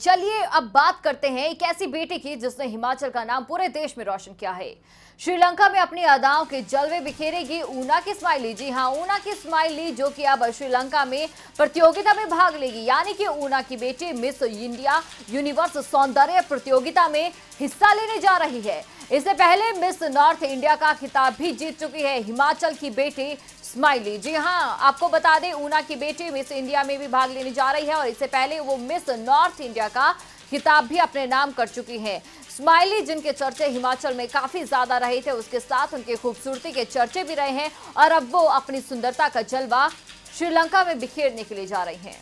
चलिए अब बात करते हैं एक ऐसी बेटी की जिसने हिमाचल का नाम पूरे देश में रोशन किया है। श्रीलंका में अपनी अदाओं के जलवे बिखेरेगी। ऊना की स्माइली, जी हाँ ऊना की स्माइली जो कि अब श्रीलंका में प्रतियोगिता में भाग लेगी। यानी कि ऊना की बेटी मिस इंडिया यूनिवर्स सौंदर्य प्रतियोगिता में हिस्सा लेने जा रही है। इससे पहले मिस नॉर्थ इंडिया का खिताब भी जीत चुकी है हिमाचल की बेटी स्माइली। जी हाँ आपको बता दें, ऊना की बेटी मिस इंडिया में भी भाग लेने जा रही है और इससे पहले वो मिस नॉर्थ इंडिया का खिताब भी अपने नाम कर चुकी हैं। स्माइली, जिनके चर्चे हिमाचल में काफ़ी ज़्यादा रहे थे, उसके साथ उनके खूबसूरती के चर्चे भी रहे हैं और अब वो अपनी सुंदरता का जलवा श्रीलंका में बिखेरने के लिए जा रही हैं।